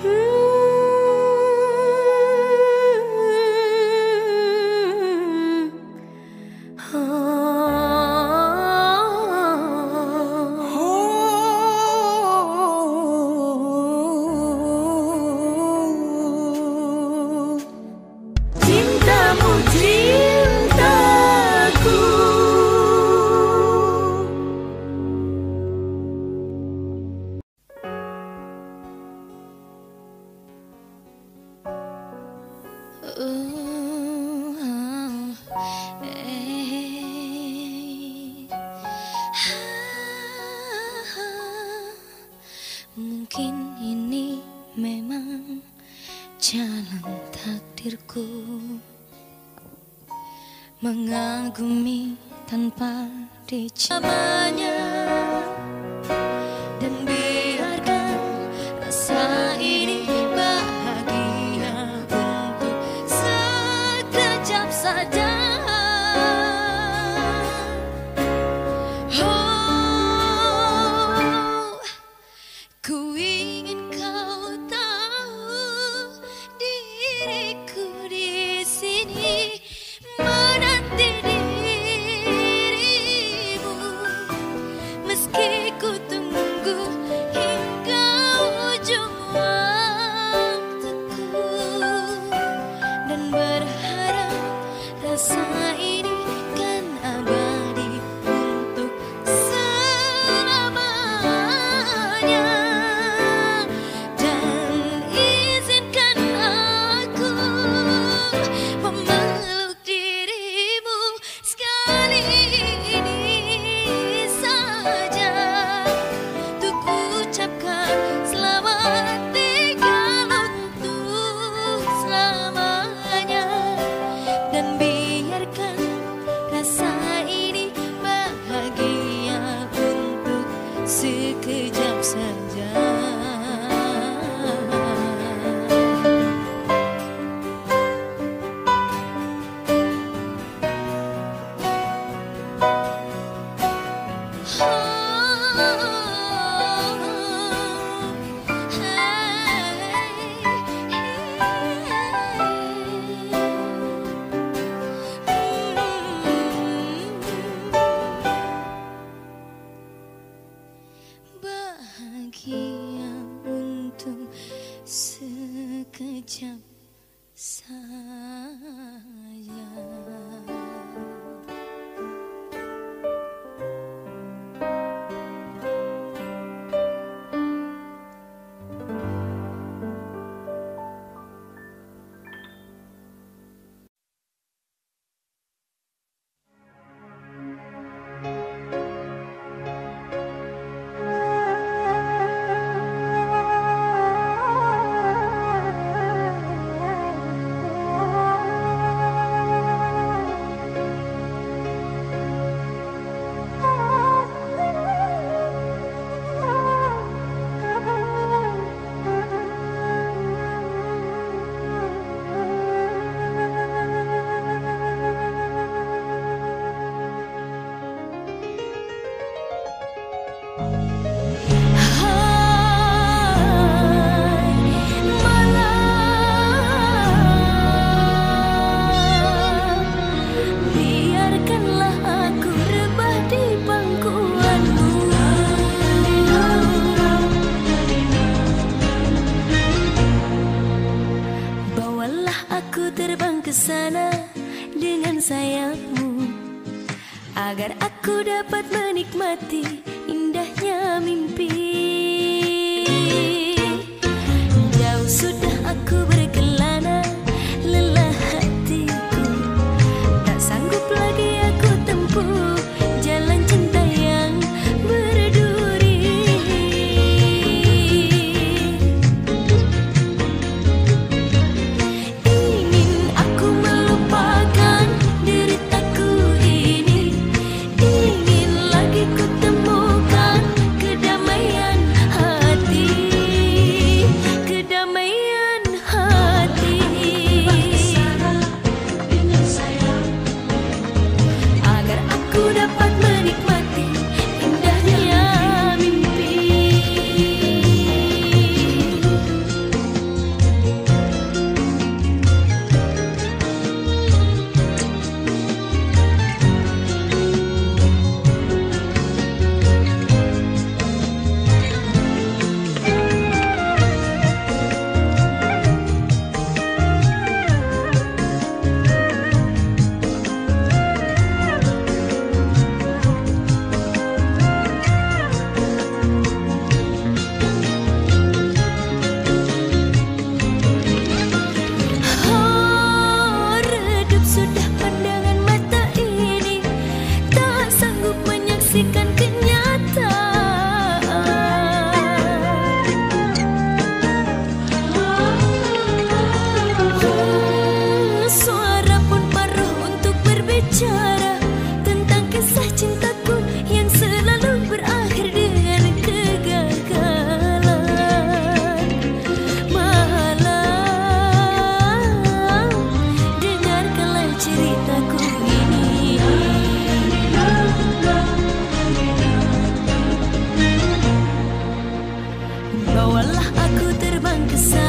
Hmm. mengagumi tanpa dicamanya 사 sayangmu. Agar aku dapat menikmati manque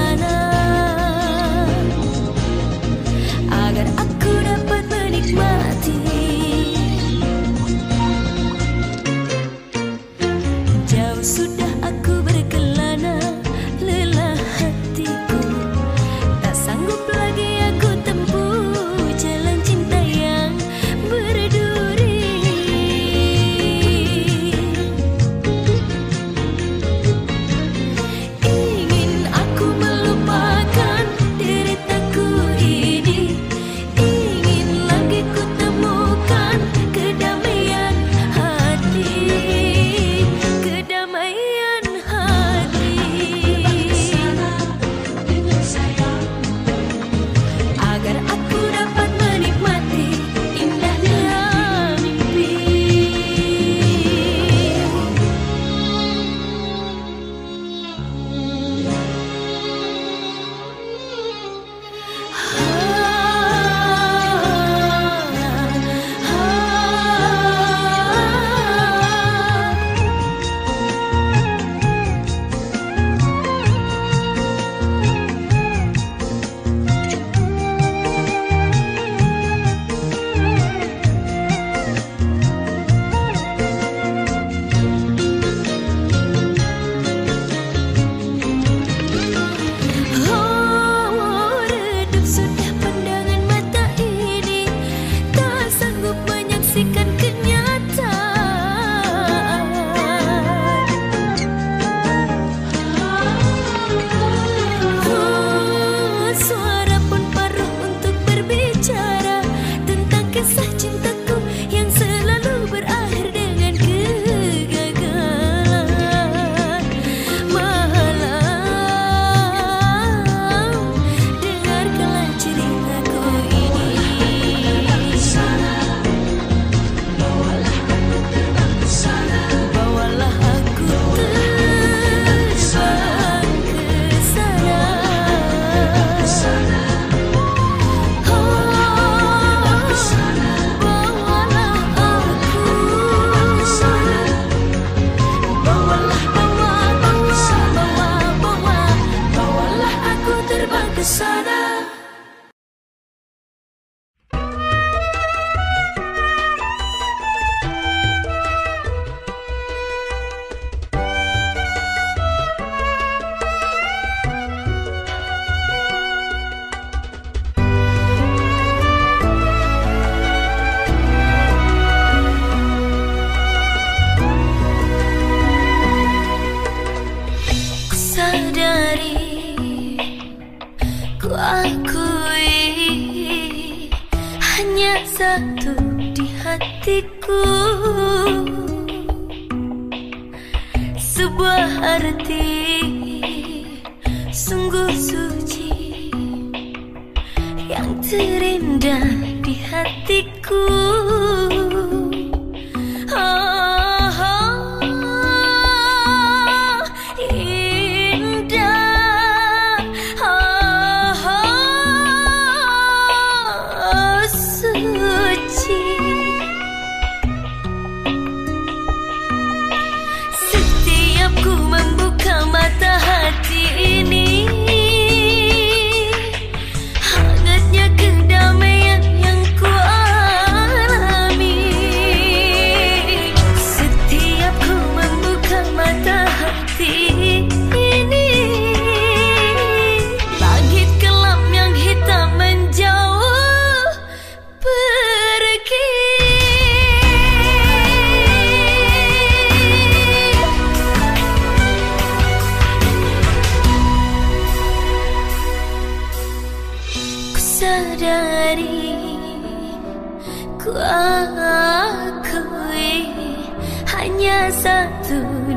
terindah di hatiku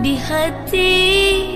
di hatiku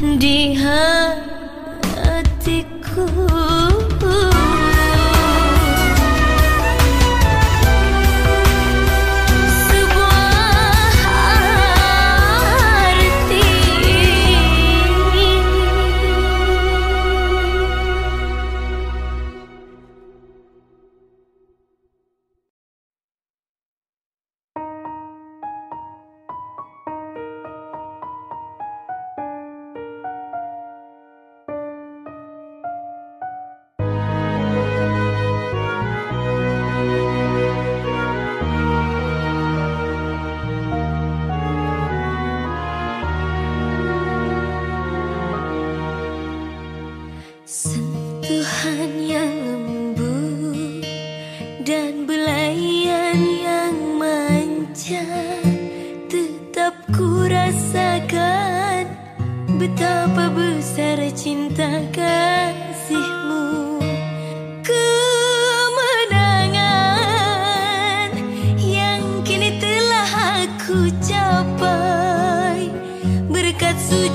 di hatiku.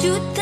wujud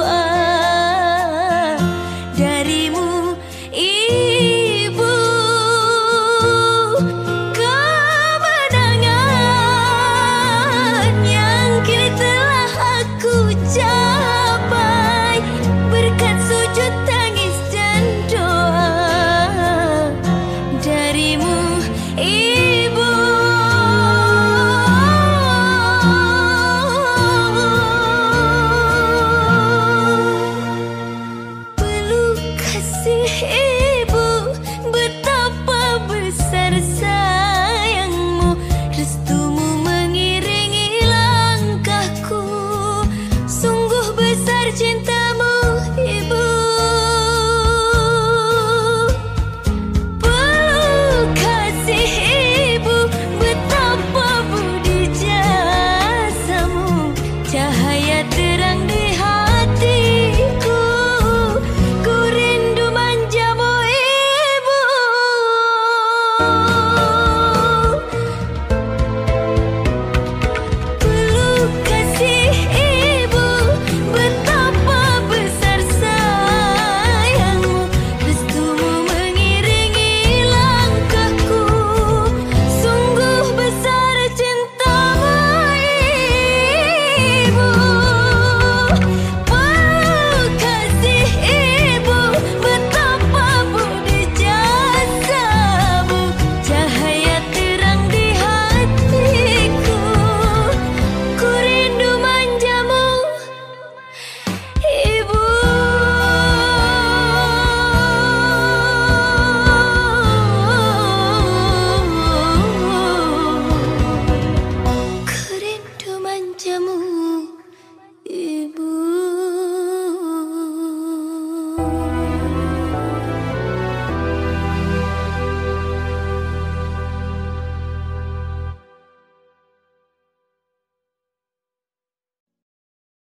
爱 Ibu betapa besar saya